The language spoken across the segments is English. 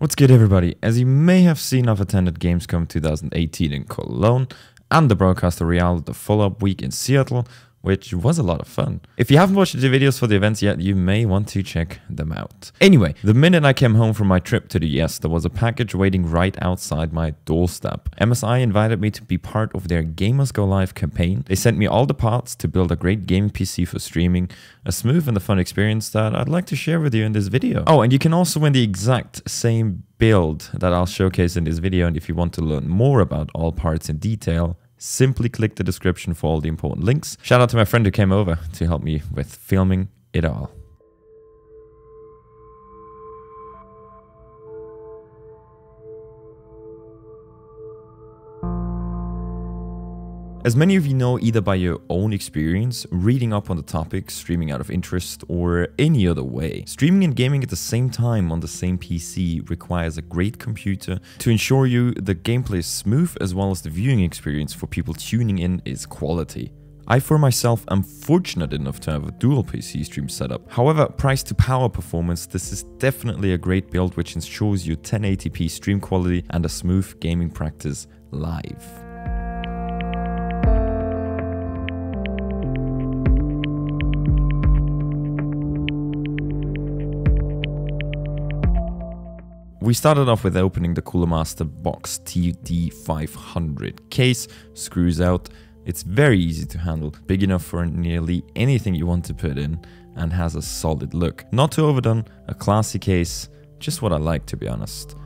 What's good, everybody? As you may have seen, I've attended Gamescom 2018 in Cologne and the Broadcaster Royale, the follow up week in Seattle, which was a lot of fun. If you haven't watched the videos for the events yet, you may want to check them out. Anyway, the minute I came home from my trip to the US, there was a package waiting right outside my doorstep. MSI invited me to be part of their Gamers Go Live campaign. They sent me all the parts to build a great gaming PC for streaming, a smooth and a fun experience that I'd like to share with you in this video. Oh, and you can also win the exact same build that I'll showcase in this video and if you want to learn more about all parts in detail, simply click the description for all the important links. Shout out to my friend who came over to help me with filming it all. As many of you know, either by your own experience, reading up on the topic, streaming out of interest, or any other way, streaming and gaming at the same time on the same PC requires a great computer to ensure you the gameplay is smooth as well as the viewing experience for people tuning in is quality. I for myself am fortunate enough to have a dual PC stream setup. However, price to power performance, this is definitely a great build which ensures you 1080p stream quality and a smooth gaming practice live. We started off with opening the Cooler Master Box TD500 case, screws out. It's very easy to handle, big enough for nearly anything you want to put in, and has a solid look. Not too overdone, a classy case, just what I like to be honest.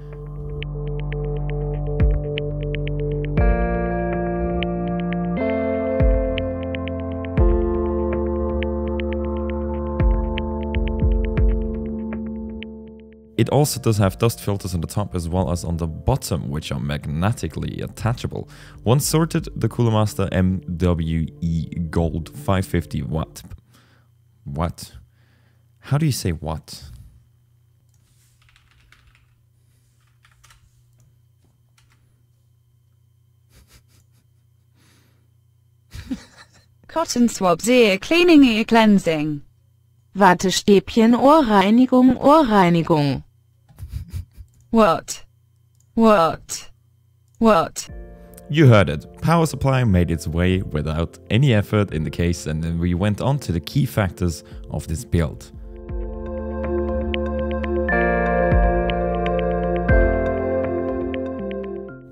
It also does have dust filters on the top as well as on the bottom, which are magnetically attachable. Once sorted, the Cooler Master MWE Gold 550 watt. What? How do you say what? Cotton swabs ear cleaning ear cleansing. Wattestäbchen Ohrreinigung Ohrreinigung. What? What? What? You heard it. Power supply made its way without any effort in the case and then we went on to the key factors of this build.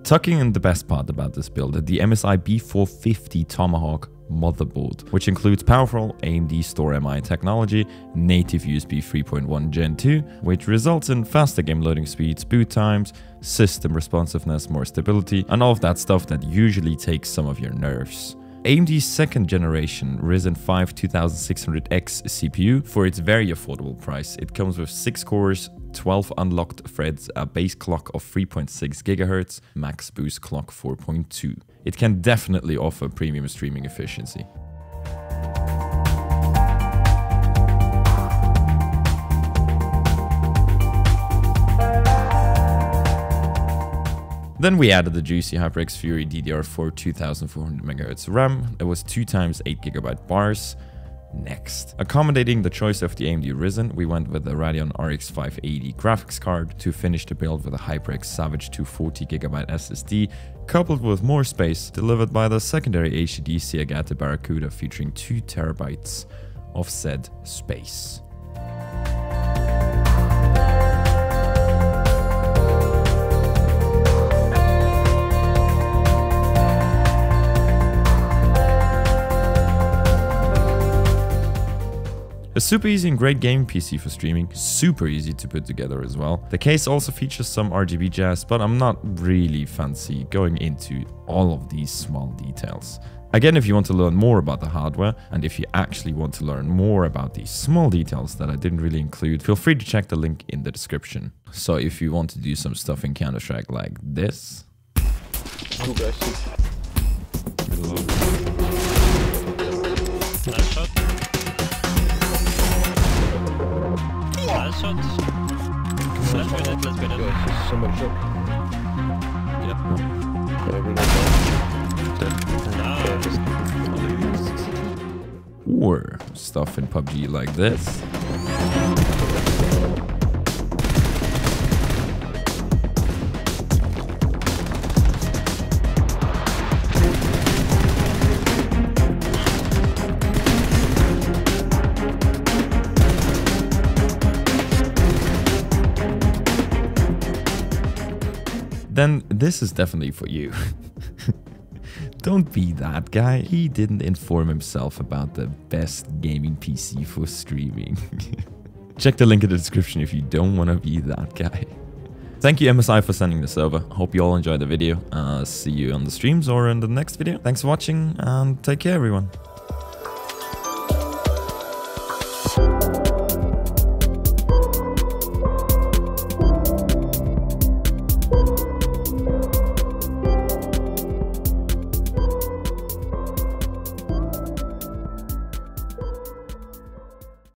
Tucking in the best part about this build, the MSI B450 Tomahawk motherboard, which includes powerful AMD StoreMI technology, native USB 3.1 Gen 2, which results in faster game loading speeds, boot times, system responsiveness, more stability, and all of that stuff that usually takes some of your nerves. AMD's second generation Ryzen 5 2600X CPU for its very affordable price. It comes with 6 cores, 12 unlocked threads, a base clock of 3.6 GHz, max boost clock 4.2. It can definitely offer premium streaming efficiency. Then we added the juicy HyperX Fury DDR4 2400MHz RAM It was 2 times 8GB bars, next. Accommodating the choice of the AMD Ryzen, we went with the Radeon RX 580 graphics card to finish the build with a HyperX Savage 240GB SSD, coupled with more space delivered by the secondary HDD Seagate Barracuda featuring 2TB of said space. Super easy and great gaming PC for streaming, super easy to put together as well. The case also features some RGB jazz, but I'm not really fancy going into all of these small details. Again, if you want to learn more about the hardware, and if you actually want to learn more about these small details that I didn't really include, feel free to check the link in the description. So if you want to do some stuff in Counter-Strike like this... Two guys. It. Guys, somebody shot. Yep. Everyone Nice. Or stuff in PUBG like this. Then this is definitely for you. Don't be that guy. He didn't inform himself about the best gaming PC for streaming. Check the link in the description if you don't want to be that guy. Thank you MSI for sending this over. Hope you all enjoyed the video. Uh, see you on the streams or in the next video. Thanks for watching and take care everyone.